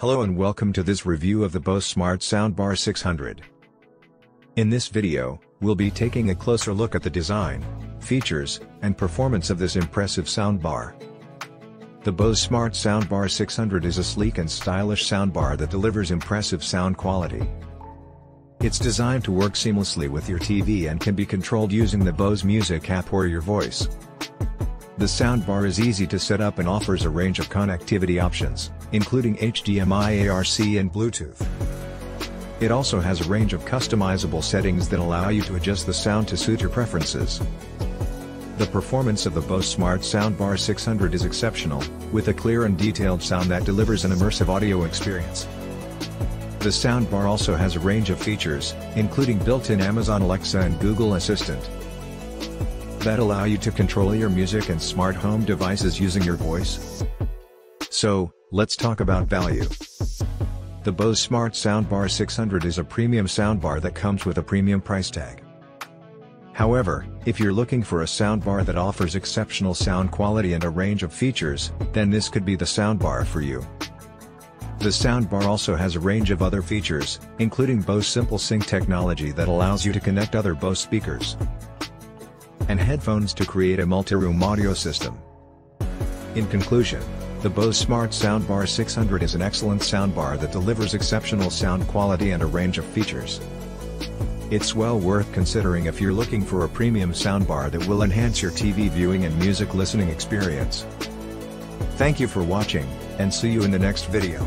Hello and welcome to this review of the Bose Smart Soundbar 600. In this video, we'll be taking a closer look at the design, features, and performance of this impressive soundbar. The Bose Smart Soundbar 600 is a sleek and stylish soundbar that delivers impressive sound quality. It's designed to work seamlessly with your TV and can be controlled using the Bose Music app or your voice. The soundbar is easy to set up and offers a range of connectivity options, including HDMI ARC and Bluetooth. It also has a range of customizable settings that allow you to adjust the sound to suit your preferences. The performance of the Bose Smart Soundbar 600 is exceptional, with a clear and detailed sound that delivers an immersive audio experience. The soundbar also has a range of features, including built-in Amazon Alexa and Google Assistant, that allow you to control your music and smart home devices using your voice? So, let's talk about value. The Bose Smart Soundbar 600 is a premium soundbar that comes with a premium price tag. However, if you're looking for a soundbar that offers exceptional sound quality and a range of features, then this could be the soundbar for you. The soundbar also has a range of other features, including Bose Simple Sync technology that allows you to connect other Bose speakers and headphones to create a multi-room audio system. In conclusion, the Bose Smart Soundbar 600 is an excellent soundbar that delivers exceptional sound quality and a range of features. It's well worth considering if you're looking for a premium soundbar that will enhance your TV viewing and music listening experience. Thank you for watching, and see you in the next video.